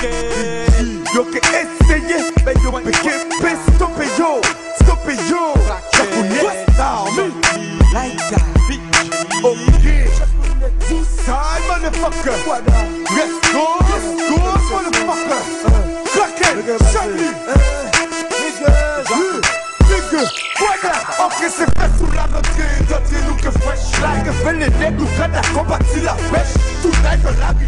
Yo que essayer, mais yo pe kepe Stoppe yo, stoppe yo. Japonais army Like that, bitch Ok. Side motherfucker. Let's go, let's go motherfucker. Crackhead, Charlie Nigga, voilà. Ok c'est fait sous la rentrée D'entrée nous que fresh. Like Fait les nègres nous quand à combattre la pêche. Tout la vie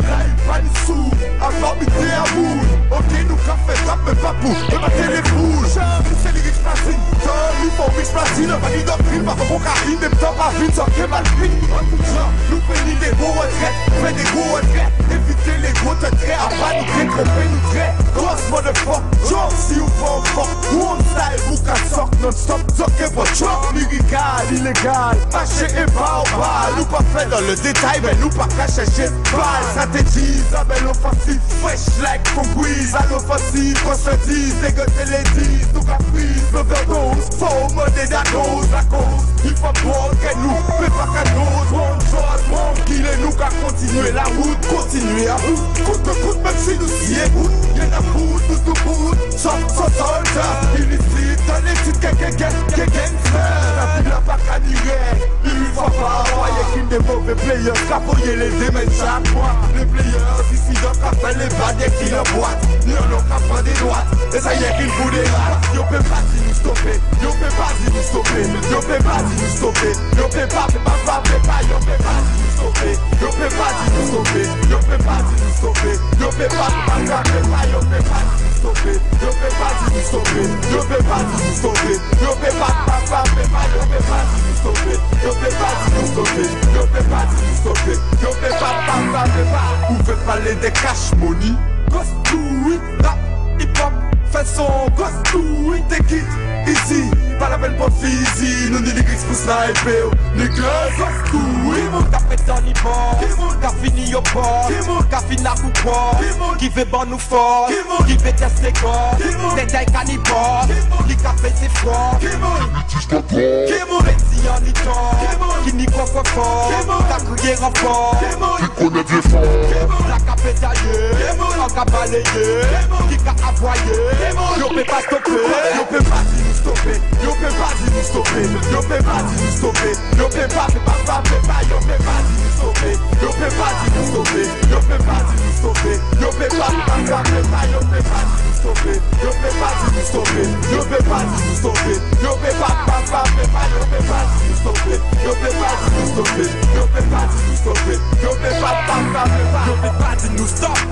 temps pas vite Sans que mal. Genre Nous prenons des gros retraites Fait des gros retraites Éviter les gros te traits À pas nous traits Tromper nous traits Grosse motherfuck Joe si ou Illégal Fâché et pas au bal. Nous pas fait dans le détail Mais nous pas caché chez balle Stratégie, Isabelle offensive Fresh like conquise. À l'offensive Qu'on se dise. Dégoter les dix Nous caprice. Overdose Faux modé d'annose La cause Il faut prendre que nous Mais pas qu'à nous One shot, one kill Et nous qu'à continuer la route. Continuer à route. Coûte que coûte Même si nous s'y écoute Y'en a bout, tout tout bout Sans, soldat Illicite. Dans les titres que mauvais players Capoyer les démons chaque mois Les players ici qu'a fait les badets qui le boîte Ni on n'a pas des droites Et ça y est qu'il vous rats Yo peut pas nous stopper Yo peut pas nous stopper Yo peut pas nous stopper Yo peut pas, peut pas, pas, peut pas Yo peut pas nous stopper Yo peut pas nous stopper Yo peut pas nous stopper Yo peut pas, pas, pas, peut pas Yo peut pas nous stopper Yo peut pas nous stopper Yo peut pas nous stopper Yo peut pas si nous stopper Yo peut pas, pas, Vous faites parler des cash money. Ghost to it, rap, hip hop Fait son ghost to it, take it easy Pas la peine pour physique Nous ni lyrics pour sniper. Nigga, ghost to it. Moun ka fet an li bon Ka fini yo port? Ka fin la kou port Ki ve ban nou fort? Ki ve test le kor Se tay kanibor Ki ka fe se fort Reti an li ton Ki ni kwa kwa fort Ka kriye rapport Qui connaît bien fort La pétaillé An ka balayé Ki ka avoyé Yo pe pa stopper Yo peut pas si nous stopper Yo peut pas si nous stopper Yo peut pas si nous stopper Yo peut pas, peut pas, nous nous nous nous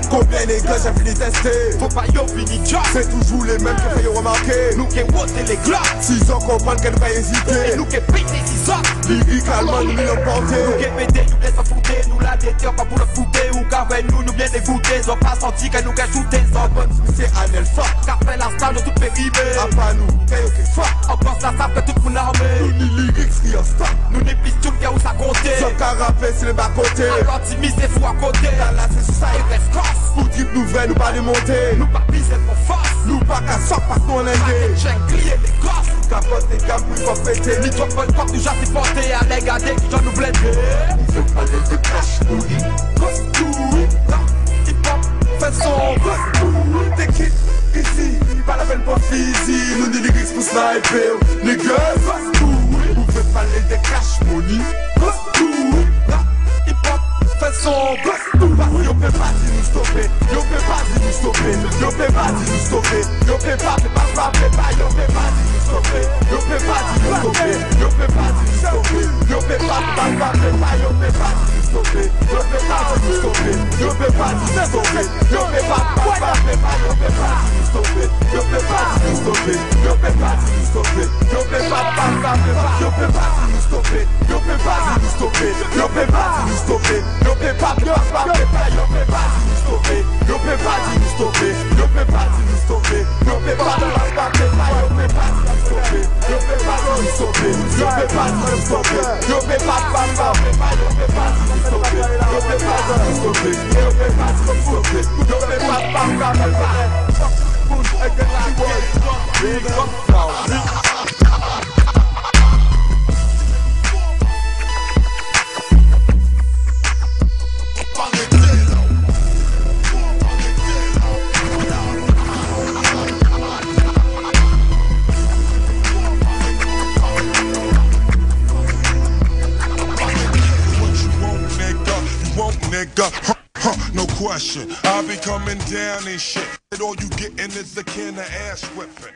Combien les gars j'ai fini tester. Faut pas yo fini job. C'est toujours les mêmes qui fait remarquer. Nou ke wote le glop Six ans comprendre qu'elle va hésiter. Nou ke pete si zop Lyricalement nous l'ont porté Nou ke pete nou laisse fouter Nou la déterre pas pour le fouter Ou ka vè nou nou bien dégoûter Zon pas senti que nous Zon bonne C'est Anel Fort Ka fè la tout nous Kayo rapper c'est le bas côté Encore timis c'est fou à côté. Dans la c'est ça Et reste corse Pour drip nous vrai nous pas démonter Nou pa pise pour force. Nous pas qu'à sort parce qu'on est gay Check crier les gosses Capote et cam pour pas péter. Ni trop nous blende Fait parler de Rap, hip hop Fait son gosse tout Take it easy Pas la peine pour physique Nous ni lyrics sniper. Nigga Gosse tout Vous faites parler de cash money Fait son gosse tout Parce que yo peut pas si nous stopper Yo peut pas stoppe, yo pe pati li stoppe Yo pe pati la spake sa, yo pe pati li stoppe Yo pe pati li stoppe, yo pe pati li stoppe Yo pe pati la spake sa, yo pe pati li stoppe Yo pe pati li stoppe, yo pe pati li stoppe Yo pe pati la spake sa nigga. Huh, huh, no question. I be coming down and shit. All you getting is a can of ass whipping.